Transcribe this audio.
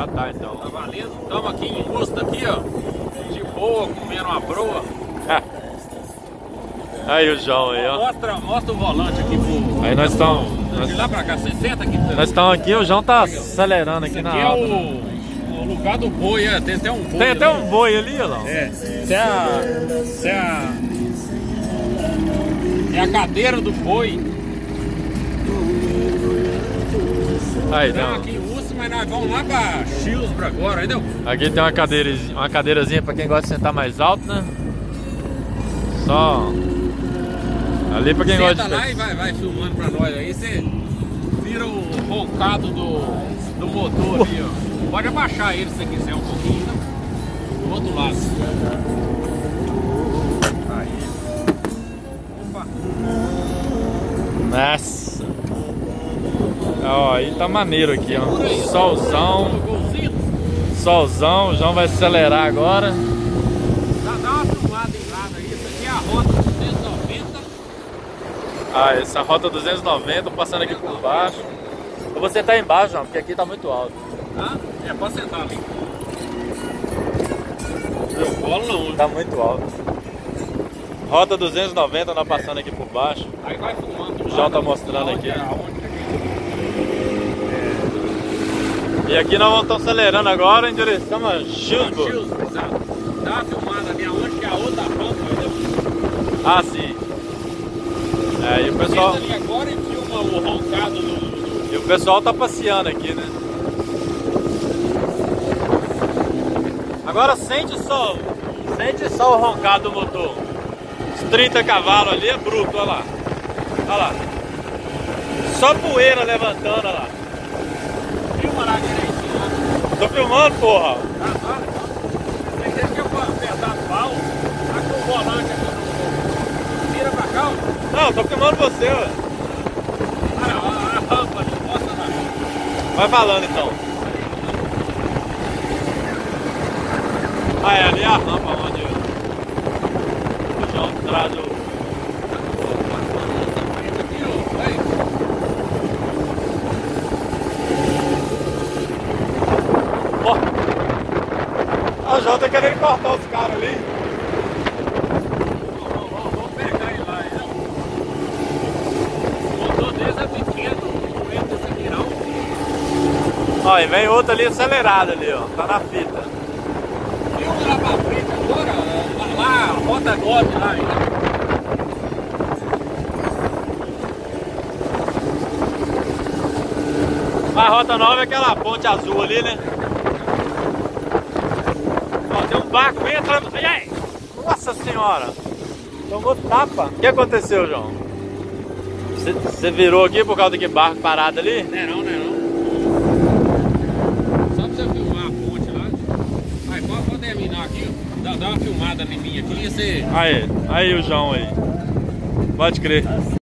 Já tá então. Tá valendo? Estamos aqui em Augusta, aqui, ó. De boa, comendo uma broa. aí o João aí, ó. Mostra, mostra o volante aqui pro. Aí nós estamos. De lá pra cá, você senta aqui. Nós estamos aqui, o João tá acelerando aqui Esse na aqui é roda. o, o lugar do boi, é. Tem até um boi. Tem até ali, um boi ali, ó. lá. É. Isso é a. Isso é a. É a cadeira do boi. Aí, não. aqui mas nós vamos lá pra Chilsbro agora, entendeu? Aqui tem uma cadeirazinha, uma cadeirazinha pra quem gosta de sentar mais alto, né? Só. Ali pra quem Senta gosta de. lá e vai, vai filmando pra nós aí. Você vira o roncado do, do motor ali, ó. Pode abaixar ele se você quiser um pouquinho, né? Do outro lado. Aí. Opa. Nossa. Ó, aí tá maneiro aqui, ó. Solzão, solzão. O João vai acelerar agora. Dá, uma filmada em lado aí. Isso aqui é a rota 290. Ah, essa rota 290, passando aqui por baixo. Ou você tá embaixo, João, porque aqui tá muito alto. Tá? É, pode sentar ali. Eu colo não. Tá muito alto. Rota 290, nós passando aqui por baixo. Aí vai filmando. O João tá mostrando aqui. aonde que a gente- E aqui nós vamos estar acelerando agora em direção a Chilsburg. Exato. Dá uma filmada ali aonde que é a outra rampa? Ah, sim. É, e o pessoal, ali agora e filma o roncado do. do- e o pessoal tá passeando aqui, né? Agora sente só, sente só o roncado do motor. Os 30 cavalos ali é bruto, olha lá. Olha lá. Só poeira levantando, olha lá. Filma lá direitinho lá. Tô filmando, porra. Tá, tá? Tem que que eu apertar o pau. Tá com o volante aqui no. Vira pra cá, ó. Não, tô filmando você, ué. Olha a rampa ali. Mostra lá. Vai falando então. Ah, é ali a rampa onde o João traz o. Aqui, ó. Aí. Ó. Ah, o João tá querendo cortar os caras ali. Vamos, pegar ele lá, né? O motor deles é pequeno, não entra esse aqui não. Ó, e vem outro ali acelerado ali, ó. Tá na fita. Filma lá pra frente agora, lá, lá rota 9 lá ainda. A rota nova é aquela ponte azul ali, né? Tem um barco bem atrás. Ai, ai! Nossa senhora! Tomou tapa. O que aconteceu, João? Você- Você virou aqui por causa daquele barco parado ali? Não é não, não é não. Só pra você filmar a ponte lá. Aí, pode, pode terminar aqui, ó. Dá, dá uma filmada em mim aqui e você. Aí, aí o João aí. Pode crer.